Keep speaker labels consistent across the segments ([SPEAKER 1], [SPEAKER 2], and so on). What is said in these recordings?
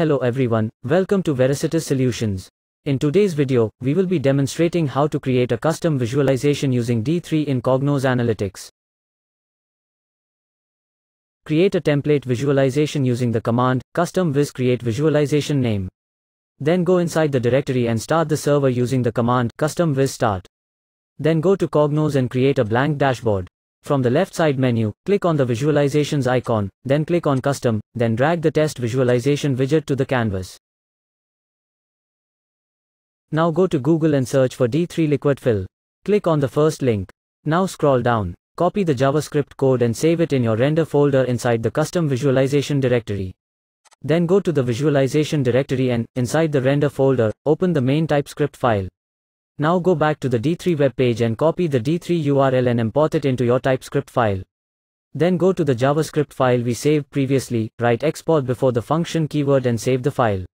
[SPEAKER 1] Hello everyone, welcome to Veracitiz Solutions. In today's video, we will be demonstrating how to create a custom visualization using D3 in Cognos Analytics. Create a template visualization using the command custom viz create visualization name. Then go inside the directory and start the server using the command custom viz start. Then go to Cognos and create a blank dashboard. From the left side menu, click on the visualizations icon, then click on custom, then drag the test visualization widget to the canvas. Now go to Google and search for D3 Liquid Fill. Click on the first link. Now scroll down, copy the JavaScript code and save it in your render folder inside the custom visualization directory. Then go to the visualization directory and, inside the render folder, open the main TypeScript file. Now go back to the D3 web page and copy the D3 URL and import it into your TypeScript file. Then go to the JavaScript file we saved previously, write export before the function keyword and save the file.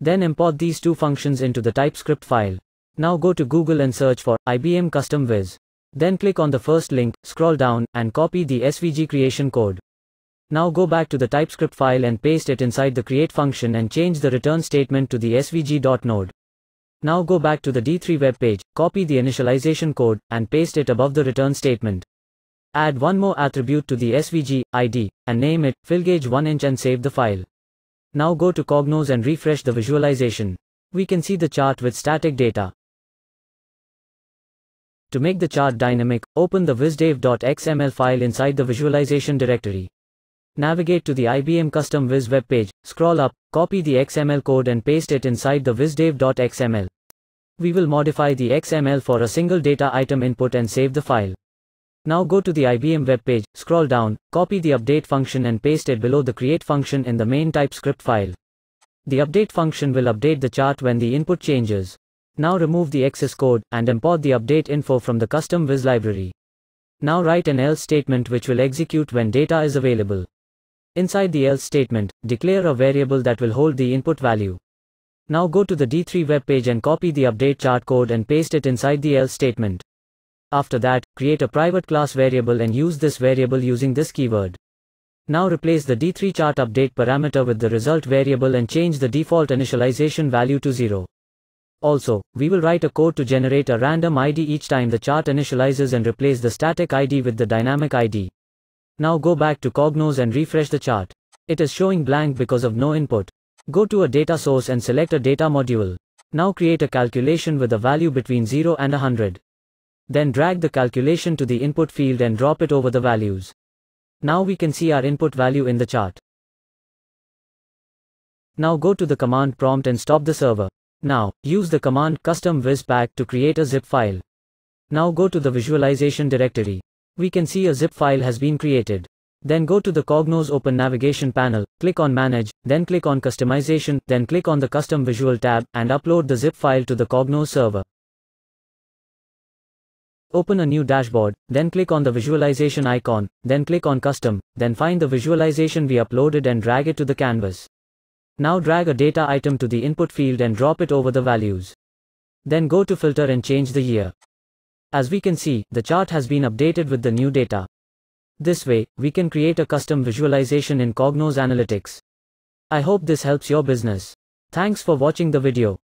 [SPEAKER 1] Then import these two functions into the TypeScript file. Now go to Google and search for IBM Custom Viz. Then click on the first link, scroll down, and copy the SVG creation code. Now go back to the TypeScript file and paste it inside the create function and change the return statement to the svg.node. Now go back to the D3 web page, copy the initialization code, and paste it above the return statement. Add one more attribute to the SVG, ID, and name it, fillgauge 1 inch and save the file. Now go to Cognos and refresh the visualization. We can see the chart with static data. To make the chart dynamic, open the vizdef.xml file inside the visualization directory. Navigate to the IBM Custom Viz web page, scroll up, copy the XML code and paste it inside the vizdef.xml. We will modify the XML for a single data item input and save the file. Now go to the IBM web page, scroll down, copy the update function and paste it below the create function in the main TypeScript file. The update function will update the chart when the input changes. Now remove the excess code and import the update info from the custom viz library. Now write an else statement which will execute when data is available. Inside the else statement, declare a variable that will hold the input value. Now go to the D3 web page and copy the update chart code and paste it inside the else statement. After that, create a private class variable and use this variable using this keyword. Now replace the D3 chart update parameter with the result variable and change the default initialization value to 0. Also, we will write a code to generate a random ID each time the chart initializes and replace the static ID with the dynamic ID. Now go back to Cognos and refresh the chart. It is showing blank because of no input. Go to a data source and select a data module. Now create a calculation with a value between 0 and 100. Then drag the calculation to the input field and drop it over the values. Now we can see our input value in the chart. Now go to the command prompt and stop the server. Now, use the command custom viz pack to create a zip file. Now go to the visualization directory. We can see a zip file has been created. Then go to the Cognos Open Navigation panel, click on Manage, then click on Customization, then click on the Custom Visual tab, and upload the zip file to the Cognos server. Open a new dashboard, then click on the visualization icon, then click on Custom, then find the visualization we uploaded and drag it to the canvas. Now drag a data item to the input field and drop it over the values. Then go to Filter and change the year. As we can see, the chart has been updated with the new data. This way, we can create a custom visualization in Cognos Analytics. I hope this helps your business. Thanks for watching the video.